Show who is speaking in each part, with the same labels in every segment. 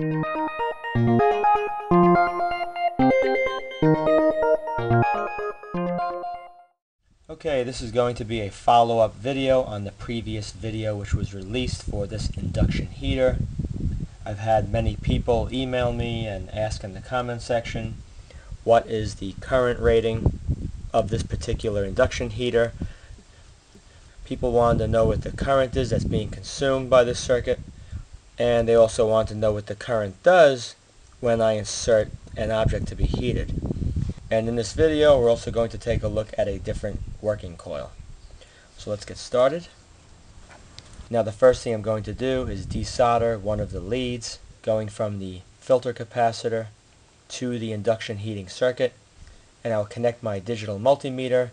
Speaker 1: Okay, this is going to be a follow-up video on the previous video which was released for this induction heater. I've had many people email me and ask in the comment section what is the current rating of this particular induction heater. People wanted to know what the current is that's being consumed by this circuit and they also want to know what the current does when I insert an object to be heated. And in this video we're also going to take a look at a different working coil. So let's get started. Now the first thing I'm going to do is desolder one of the leads going from the filter capacitor to the induction heating circuit and I'll connect my digital multimeter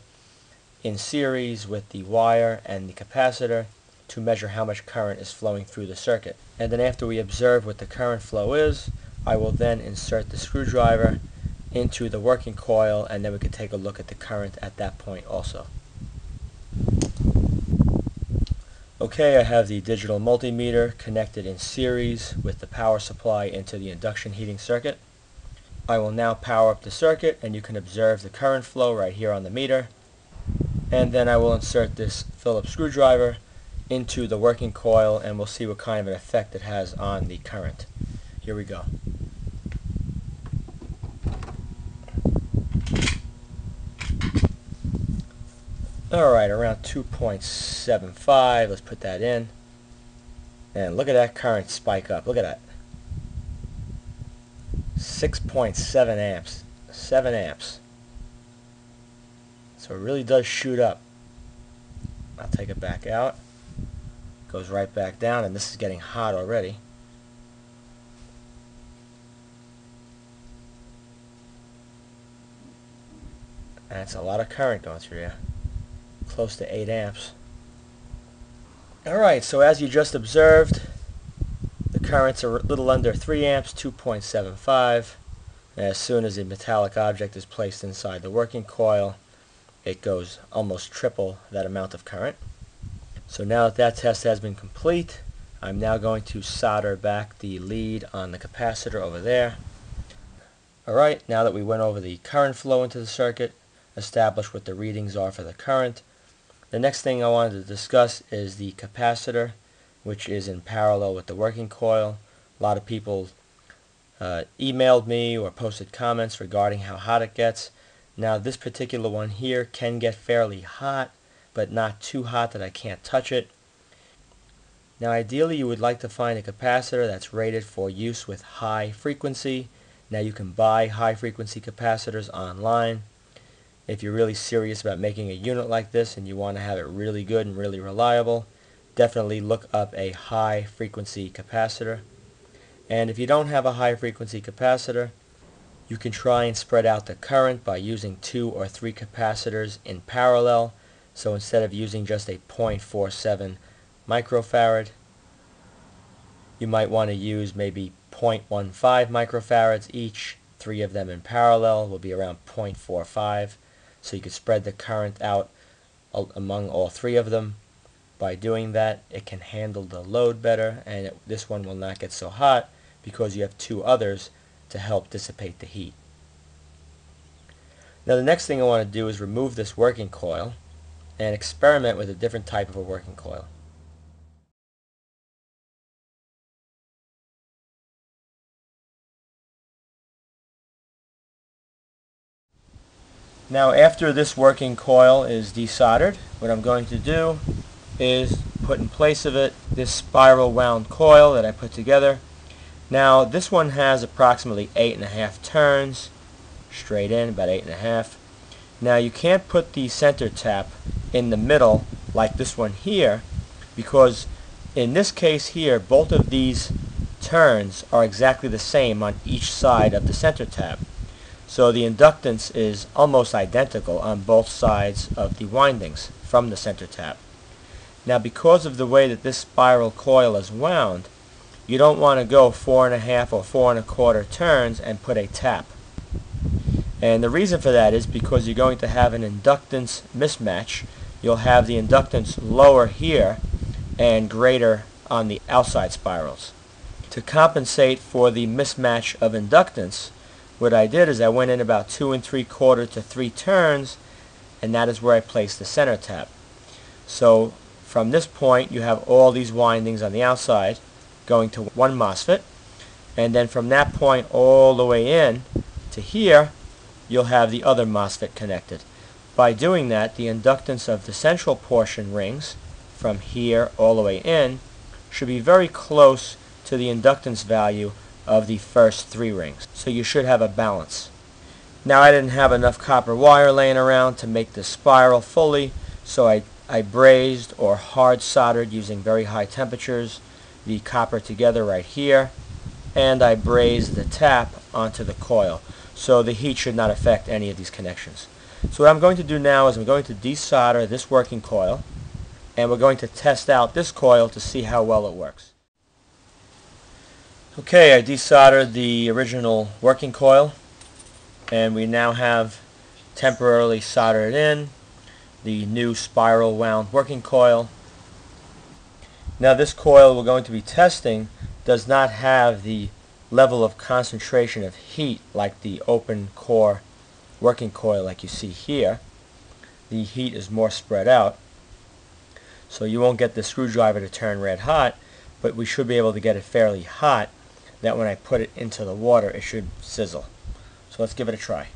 Speaker 1: in series with the wire and the capacitor to measure how much current is flowing through the circuit. And then after we observe what the current flow is, I will then insert the screwdriver into the working coil and then we can take a look at the current at that point also. Okay, I have the digital multimeter connected in series with the power supply into the induction heating circuit. I will now power up the circuit and you can observe the current flow right here on the meter. And then I will insert this Phillips screwdriver into the working coil and we'll see what kind of an effect it has on the current. Here we go. Alright, around 2.75. Let's put that in. And look at that current spike up. Look at that. 6.7 amps. 7 amps. So it really does shoot up. I'll take it back out. Goes right back down, and this is getting hot already. That's a lot of current going through here close to 8 amps. Alright, so as you just observed, the current's are a little under 3 amps, 2.75. As soon as a metallic object is placed inside the working coil, it goes almost triple that amount of current. So now that that test has been complete, I'm now going to solder back the lead on the capacitor over there. Alright, now that we went over the current flow into the circuit, established what the readings are for the current, the next thing I wanted to discuss is the capacitor, which is in parallel with the working coil. A lot of people uh, emailed me or posted comments regarding how hot it gets. Now this particular one here can get fairly hot, but not too hot that I can't touch it. Now ideally you would like to find a capacitor that's rated for use with high frequency. Now you can buy high frequency capacitors online if you're really serious about making a unit like this and you want to have it really good and really reliable, definitely look up a high frequency capacitor. And if you don't have a high frequency capacitor, you can try and spread out the current by using two or three capacitors in parallel. So instead of using just a 0.47 microfarad, you might want to use maybe 0.15 microfarads each. Three of them in parallel will be around 0.45 so you could spread the current out among all three of them. By doing that, it can handle the load better, and it, this one will not get so hot because you have two others to help dissipate the heat. Now the next thing I want to do is remove this working coil and experiment with a different type of a working coil. Now after this working coil is desoldered, what I'm going to do is put in place of it this spiral wound coil that I put together. Now this one has approximately eight and a half turns straight in, about eight and a half. Now you can't put the center tap in the middle like this one here because in this case here both of these turns are exactly the same on each side of the center tap. So the inductance is almost identical on both sides of the windings from the center tap. Now because of the way that this spiral coil is wound, you don't want to go four and a half or four and a quarter turns and put a tap. And the reason for that is because you're going to have an inductance mismatch. You'll have the inductance lower here and greater on the outside spirals to compensate for the mismatch of inductance, what I did is I went in about two and three quarter to three turns, and that is where I placed the center tap. So from this point, you have all these windings on the outside going to one MOSFET, and then from that point all the way in to here, you'll have the other MOSFET connected. By doing that, the inductance of the central portion rings from here all the way in should be very close to the inductance value of the first three rings. So you should have a balance. Now I didn't have enough copper wire laying around to make the spiral fully, so I, I brazed or hard soldered using very high temperatures the copper together right here, and I brazed the tap onto the coil. So the heat should not affect any of these connections. So what I'm going to do now is I'm going to desolder this working coil, and we're going to test out this coil to see how well it works. Okay, I desoldered the original working coil and we now have temporarily soldered in the new spiral wound working coil. Now this coil we're going to be testing does not have the level of concentration of heat like the open core working coil like you see here. The heat is more spread out so you won't get the screwdriver to turn red hot but we should be able to get it fairly hot that when I put it into the water it should sizzle. So let's give it a try.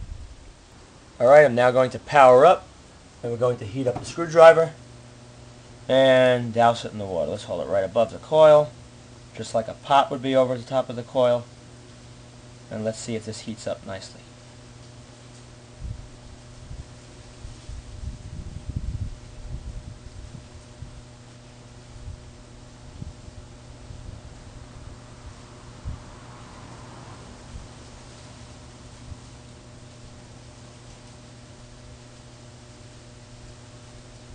Speaker 1: Alright, I'm now going to power up and we're going to heat up the screwdriver and douse it in the water. Let's hold it right above the coil just like a pot would be over the top of the coil and let's see if this heats up nicely.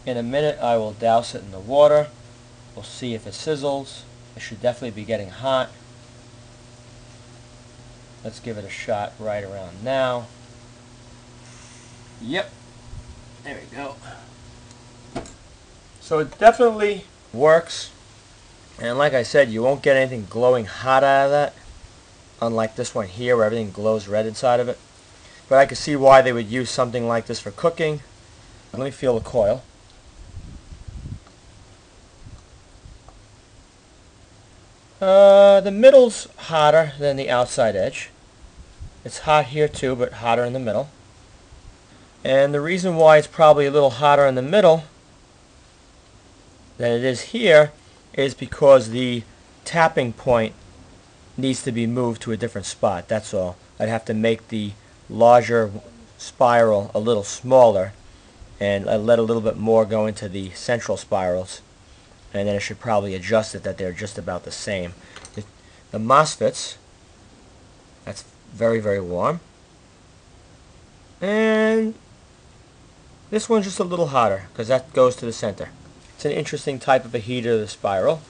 Speaker 1: In a minute I will douse it in the water. We'll see if it sizzles. It should definitely be getting hot. Let's give it a shot right around now. Yep. There we go. So it definitely works. And like I said, you won't get anything glowing hot out of that. Unlike this one here where everything glows red inside of it. But I can see why they would use something like this for cooking. Let me feel the coil. Uh, the middle's hotter than the outside edge. It's hot here too, but hotter in the middle. And the reason why it's probably a little hotter in the middle than it is here is because the tapping point needs to be moved to a different spot. That's all. I'd have to make the larger spiral a little smaller and let a little bit more go into the central spirals and then I should probably adjust it that they're just about the same. The MOSFETs, that's very, very warm. And this one's just a little hotter because that goes to the center. It's an interesting type of a heater, the spiral.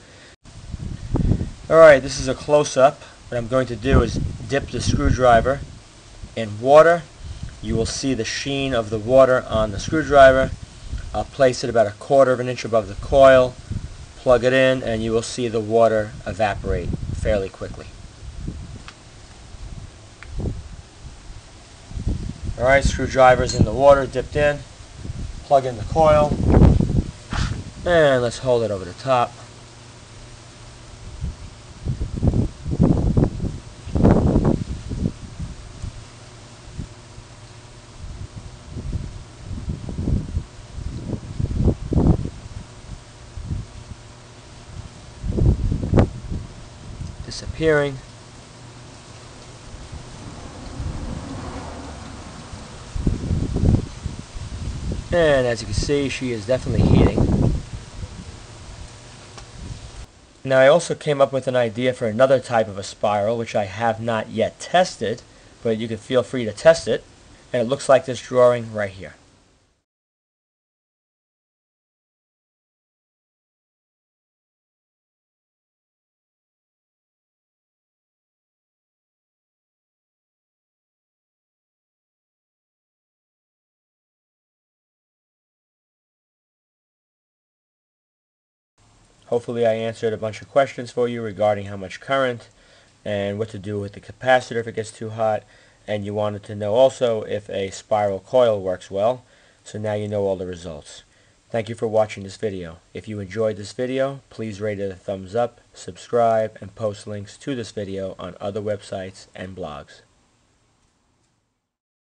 Speaker 1: Alright, this is a close-up. What I'm going to do is dip the screwdriver in water. You will see the sheen of the water on the screwdriver. I'll place it about a quarter of an inch above the coil plug it in and you will see the water evaporate fairly quickly. Alright, screwdriver's in the water, dipped in, plug in the coil, and let's hold it over the top. Disappearing. And as you can see, she is definitely heating. Now I also came up with an idea for another type of a spiral, which I have not yet tested, but you can feel free to test it. And it looks like this drawing right here. Hopefully I answered a bunch of questions for you regarding how much current and what to do with the capacitor if it gets too hot and you wanted to know also if a spiral coil works well so now you know all the results. Thank you for watching this video. If you enjoyed this video, please rate it a thumbs up, subscribe, and post links to this video on other websites and blogs.